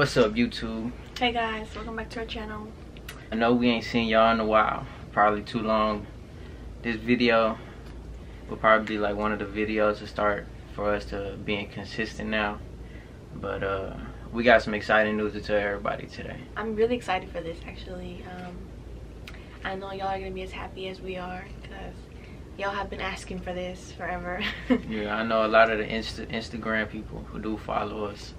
What's up, YouTube? Hey guys, welcome back to our channel. I know we ain't seen y'all in a while, probably too long. This video will probably be like one of the videos to start for us to being consistent now. But uh, we got some exciting news to tell everybody today. I'm really excited for this actually. Um, I know y'all are gonna be as happy as we are because y'all have been asking for this forever. yeah, I know a lot of the Insta Instagram people who do follow us.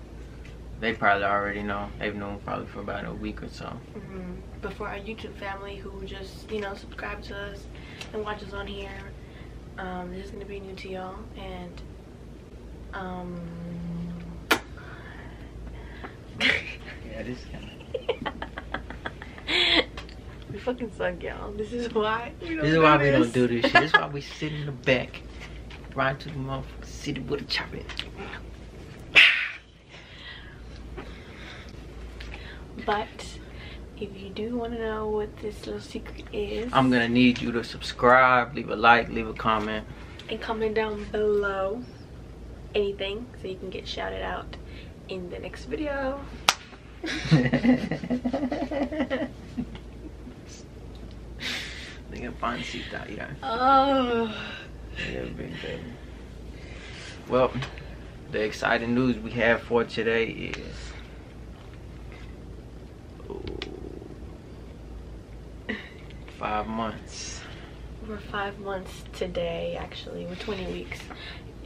They probably already know. They've known probably for about a week or so. Mm -hmm. But for our YouTube family who just, you know, subscribe to us and watch us on here, um, this is gonna be new to y'all and um yeah, this kind of we fucking suck, y'all. This is why we don't This is why this. we don't do this shit. This is why we sit in the back, ride to the motherfucking city with a chopper. But if you do want to know what this little secret is, I'm gonna need you to subscribe, leave a like, leave a comment, and comment down below anything so you can get shouted out in the next video. Nigga pancita, yeah. Oh. Yeah, big baby. Well, the exciting news we have for today is five months. We're five months today, actually. We're 20 weeks.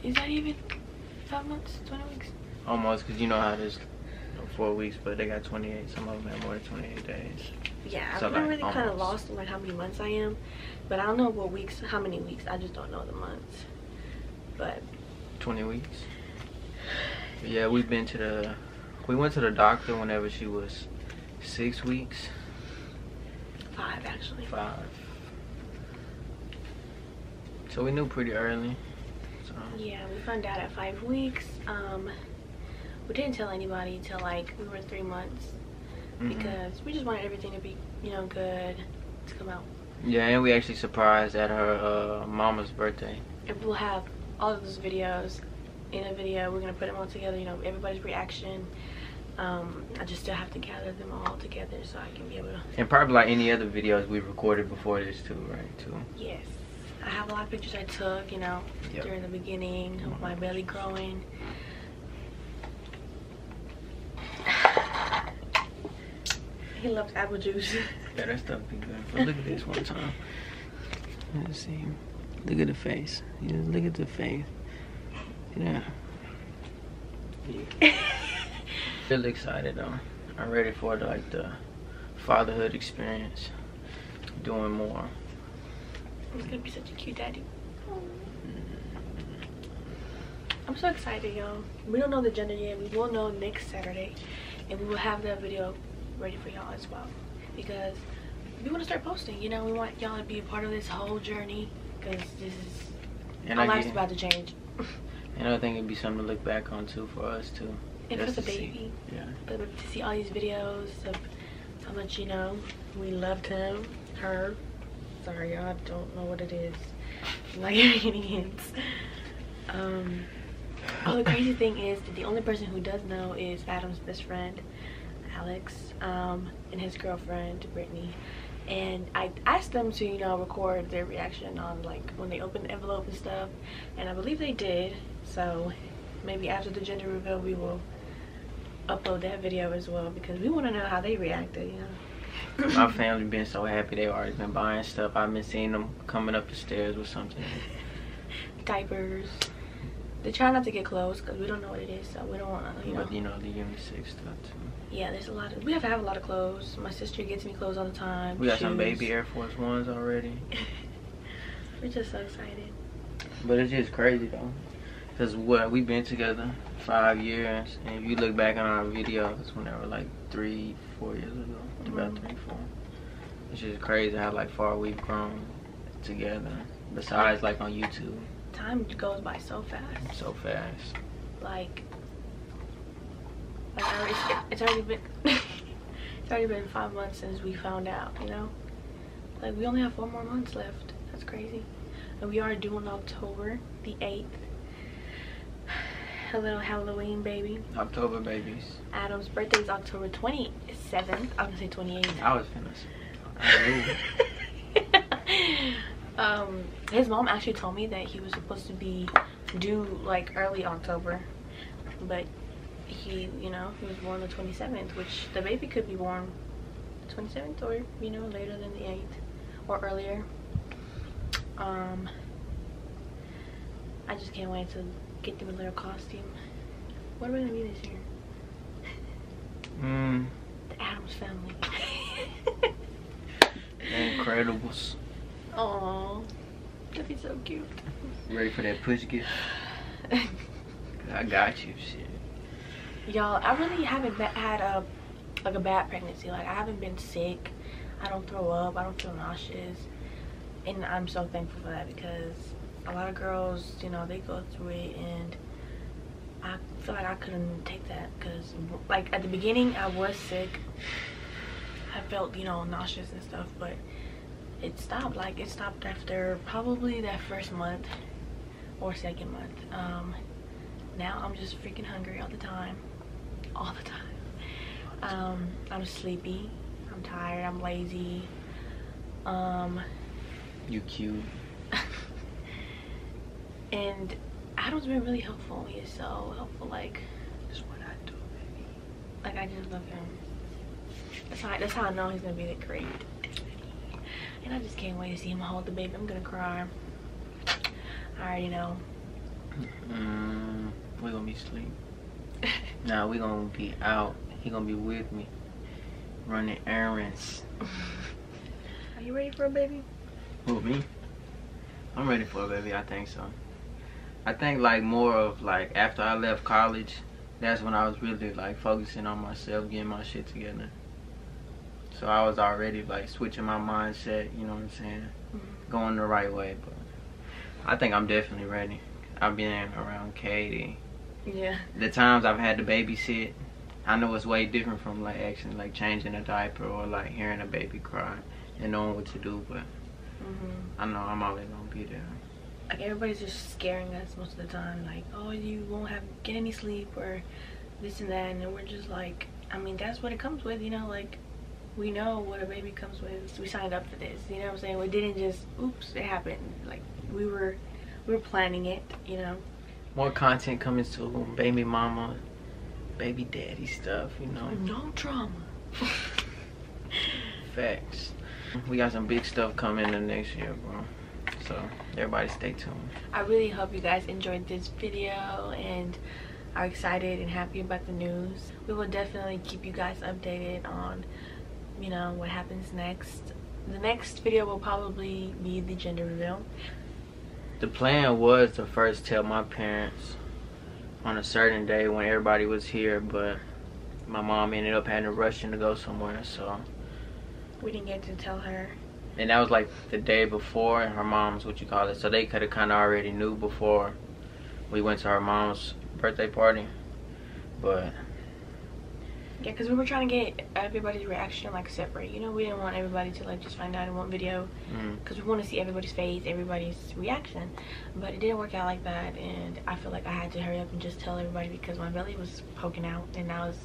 Is that even five months? 20 weeks? Almost, because you know how it is four weeks, but they got 28. Some of them have more than 28 days. Yeah, so I've been like, really kind of lost in like how many months I am, but I don't know what weeks, how many weeks. I just don't know the months. But 20 weeks. But yeah, we've been to the. We went to the doctor whenever she was six weeks. Five actually. Five. So we knew pretty early. So. Yeah, we found out at five weeks. Um, we didn't tell anybody till like we were three months mm -hmm. because we just wanted everything to be you know good to come out yeah and we actually surprised at her uh, mama's birthday and we'll have all of those videos in a video we're gonna put them all together you know everybody's reaction um, I just still have to gather them all together so I can be able to and probably like any other videos we recorded before this too right too yes I have a lot of pictures I took you know yep. during the beginning of my belly growing He loves apple juice. yeah, that stuff be good. But look at this one time. Let's see. Look at the face. Yeah, look at the face. Yeah. really excited though. I'm ready for like the fatherhood experience. Doing more. He's gonna be such a cute daddy. Mm-hmm. I'm so excited, y'all. We don't know the gender yet. We will know next Saturday. And we will have that video ready for y'all as well because we want to start posting you know we want y'all to be a part of this whole journey because this is and our life's about to change and I think it'd be something to look back on too for us too and for a baby see. yeah. But to see all these videos of how much you know we loved him her. Sorry y'all don't know what it is. I'm not giving any hints um oh the crazy thing is that the only person who does know is adam's best friend Alex um, and his girlfriend Brittany. And I asked them to you know record their reaction on like when they opened the envelope and stuff. And I believe they did. So maybe after the gender reveal we will upload that video as well because we want to know how they reacted you know? My family been so happy they already been buying stuff. I've been seeing them coming up the stairs with something. Diapers. They try not to get clothes because we don't know what it is so we don't want to you know. but you know the unisex stuff too. Yeah there's a lot of we have to have a lot of clothes. My sister gets me clothes all the time we got shoes. some baby air force ones already. We're just so excited. But it's just crazy though because what we've been together five years and if you look back on our videos when they were like three four years ago mm -hmm. about mm-hmm. three four it's just crazy how like far we've grown together besides like on youtube time goes by so fast so fast like like already, it's already been it's already been five months since we found out, you know? Like we only have four more months left. That's crazy. And we are due on October the 8th. A little Halloween baby. October babies. Adam's birthday is October 27th. I was gonna say 28th. I was finished. say. um, his mom actually told me that he was supposed to be due like early October, but he, you know, he was born the 27th, which the baby could be born the 27th or you know later than the 8th or earlier. Um, I just can't wait to get them a little costume. What are we gonna be this year? Mm, The Addams family. Incredibles. Oh, that'd be so cute. Ready for that push gift? I got you. Shit. Y'all, I really haven't had a like a bad pregnancy. Like I haven't been sick. I don't throw up. I don't feel nauseous, and I'm so thankful for that because a lot of girls, you know, they go through it, and I feel like I couldn't take that because, like, at the beginning, I was sick. I felt, you know, nauseous and stuff, but it stopped. Like it stopped after probably that first month or second month. Um, now I'm just freaking hungry all the time all the time um i'm sleepy i'm tired i'm lazy um You cute. And adam's been really helpful he is so helpful like That's what I do, baby. like i just love him that's how that's how i know he's gonna be the great and i just can't wait to see him hold the baby i'm gonna cry i already know Mm, we gonna be asleep. Nah, we're gonna be out. He gonna be with me, running errands. are you ready for a baby Who me? I'm ready for a baby. I think so. I think like more of like after I left college, that's when I was really like focusing on myself, getting my shit together. So I was already like switching my mindset. You know what I'm saying? Going the right way. But I think I'm definitely ready. I've been around Katie. yeah The times I've had to babysit, I know it's way different from like actually like changing a diaper or like hearing a baby cry and knowing what to do. But hmm I know I'm always gonna be there. Like everybody's just scaring us most of the time like oh you won't have get any sleep or this and that and we're just like i mean that's what it comes with you know like we know what a baby comes with we signed up for this you know what i'm saying we didn't just oops it happened like we were we were planning it you know More content coming soon. Baby mama, baby daddy stuff, you know. no drama Facts. We got some big stuff coming in the next year, bro. So everybody stay tuned. I really hope you guys enjoyed this video and are excited and happy about the news. We will definitely keep you guys updated on, you know, what happens next. The next video will probably be the gender reveal. The plan was to first tell my parents on a certain day when everybody was here, but my mom ended up having to rush in to go somewhere, so We didn't get to tell her. And that was like the day before her mom's what you call it, so they could have kind of already knew before we went to her mom's birthday party, but Yeah, because we were trying to get everybody's reaction like separate. You know, we didn't want everybody to like just find out in one video mm, because we want to see everybody's face, everybody's reaction. But it didn't work out like that, and I feel like I had to hurry up and just tell everybody because my belly was poking out, and I was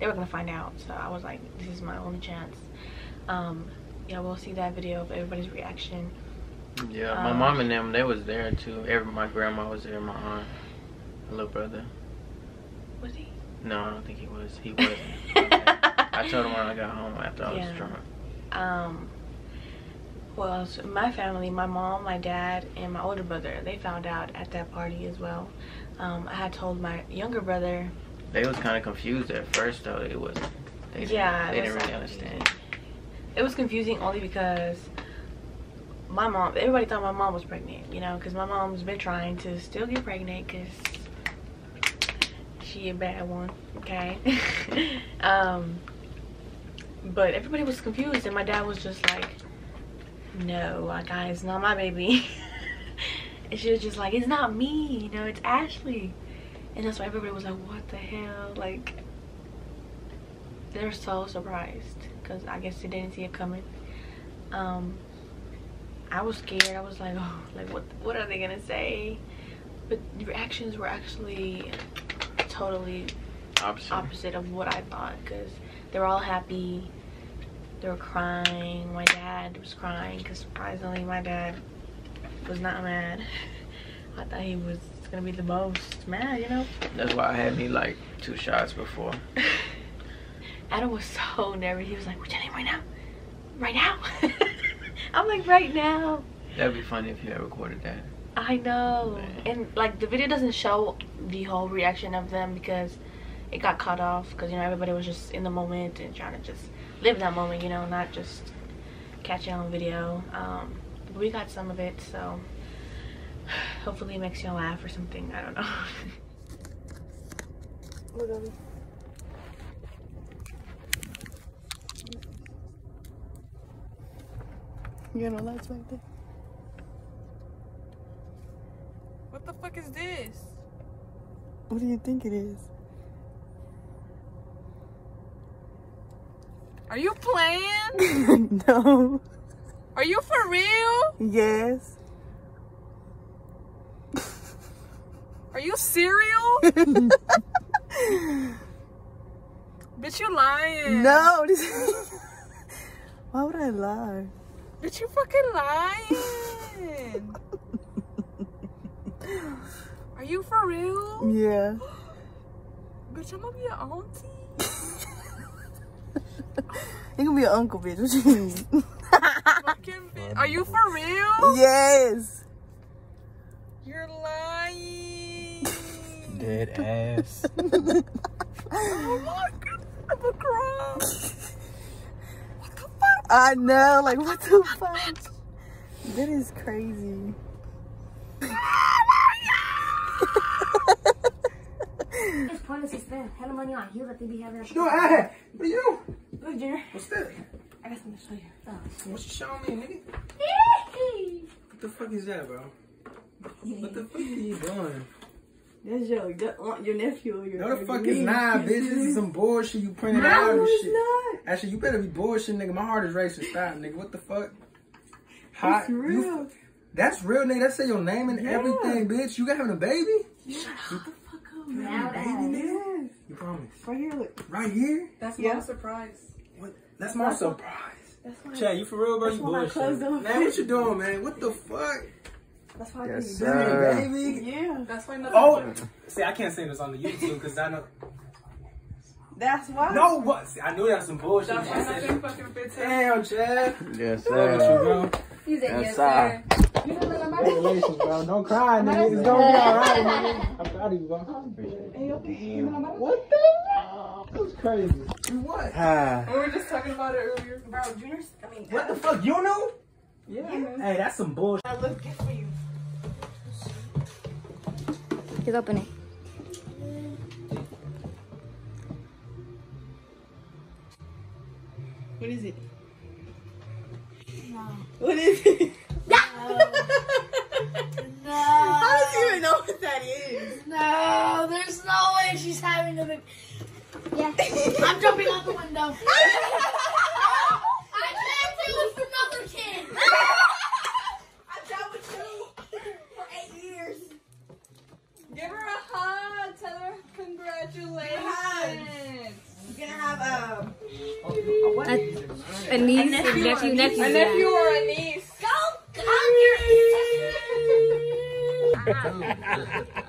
they were gonna find out. So I was like, this is my only chance. Um, yeah, we'll see that video of everybody's reaction. yeah, my Um, mom and them they was there too. Every my grandma was there, my aunt, my little brother. Was he? No, I don't think he was. He wasn't. I told him when I got home after I was drunk. um well so my family my mom my dad and my older brother they found out at that party as well um i had told my younger brother They was kind of confused at first though. It was. They didn't, Yeah, They didn't really understand. It was confusing only because my mom everybody thought my mom was pregnant you know because my mom's been trying to still get pregnant because she a bad one okay? Um but everybody was confused and my dad was just like no like guys not my baby. And she was just like it's not me you know it's ashley. And that's why everybody was like what the hell? Like they're so surprised because i guess they didn't see it coming um i was scared i was like oh like what what are they gonna say but the reactions were actually totally Opposite. opposite of what I thought because they were all happy. They were crying. My dad was crying because surprisingly my dad was not mad. I thought he was gonna be the most mad, you know. That's why I had me like two shots before. Adam was so nervous. He was like, "We're telling him right now, right now." I'm like, "Right now." That'd be funny if you had recorded that. I know. Man. And like the video doesn't show the whole reaction of them because it got cut off because you know everybody was just in the moment and trying to just live that moment, you know, not just catch it on video. Um, but we got some of it, so hopefully it makes you laugh or something. I don't know. Look at me. You got no lights back there? What the fuck is this? What do you think it is? Are you playing? no. Are you for real? Yes. Are you cereal? Bitch, you lying. No. Why would I lie? Bitch, you fucking lying. Are you for real? Yeah. Bitch, I'm gonna be your auntie. You can be an uncle, bitch. What you mean? Fucking bitch. Are you for real? yes. You're lying. Dead ass. Oh my god, I'm a cry. What the fuck? I know. Like, what the fuck? That is crazy. It's pointless to spend hella money on heels that they be having. No, I. What are you? Look, Junior, What's that? I got something to show you. Oh, What you showing me, nigga? What the fuck is that, bro? What the fuck are you doing? That's your, your nephew or your No, the fuck is not, bitch. This is some bullshit you printed out and shit. not. Actually, you better be bullshit, nigga. My heart is racing. Stop, nigga. What the fuck? Hot. It's real. You- that's real, nigga. That say your name and everything, bitch. You got having a baby? now Baby, that. nigga? You promise? Right here, look. Right here? That's Yeah. my surprise. What? That's my surprise. That's why. Chad, you for real, bro? You bullshit. Man, what you doing, man? What the fuck? That's why I Yes, did it. Baby. Yeah. That's why nothing. Oh, see, I can't say this on the YouTube because I know. That's why. No, what? See, I knew that was some bullshit. That's why She said- nothing fucking fits in. Damn, Chad. Yes, Love with you, bro. Yes, sir. Congratulations, bro. Don't cry, nigga. It's gonna be alright, nigga. I'm proud of you, bro. What the? That's crazy. You what? We were just talking about it earlier. Bro, Junior's, I mean, What the uh, fuck? You know? Yeah. Hey, that's some bullshit. I look good for you. Just open What is it? No. What is it? No. How does he even know what that is? No, there's no way she's having a baby. Yeah. I'm jumping out the window. A niece, nephew, nephew, nephew. A nephew or a niece. Go, come Oh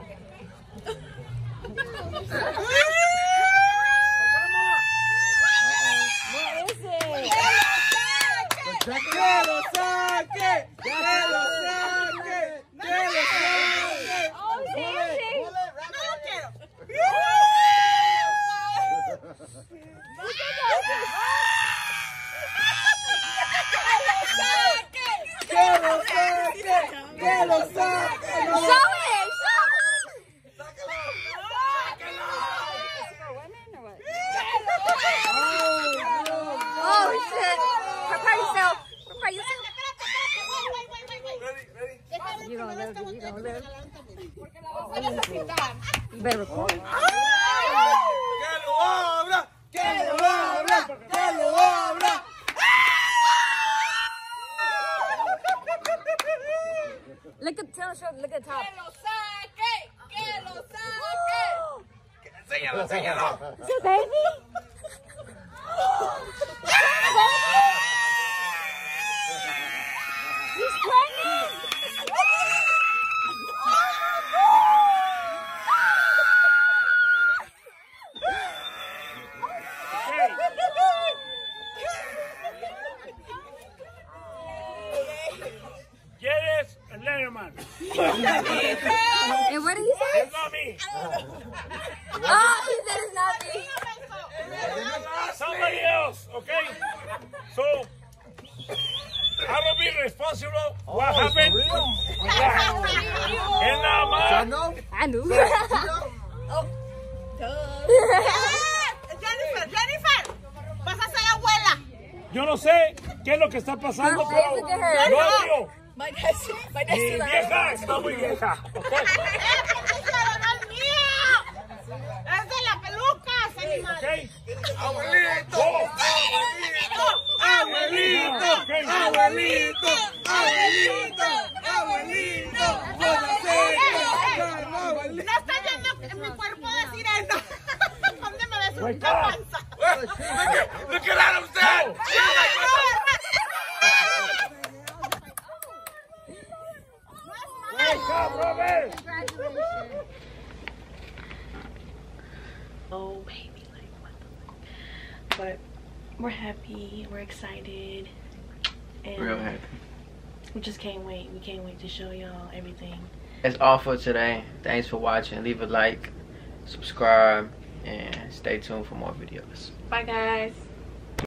You better record. Oh. Look at tell show, look at the top. Que lo saque, que lo saque. Enséñalo, enséñalo. Baby? And what did he say? It's not me. Oh, he said it's not me. Somebody else, okay? So, I will be responsible. What happened? Es nada más. I knew. Jennifer, Jennifer, vas a ser abuela. Yo no sé qué es lo que está pasando, pero her. yo odio. My next, my vieja está muy vieja. ¡Es de la peluca, animal! Oh. Okay. ¡Abuelito! ¡Abuelito! ¡Abuelito! ¡Abuelito! ¡Abuelito! ¡No está yendo en mi cuerpo de sirena! ¿Dónde me ves pues una panza? Pues ¡Me quedaron usted! Oh, baby, like what the fuck? But we're happy, we're excited, and Real happy. we just can't wait. We can't wait to show y'all everything. That's all for today. Thanks for watching. Leave a like, subscribe, and stay tuned for more videos. Bye, guys.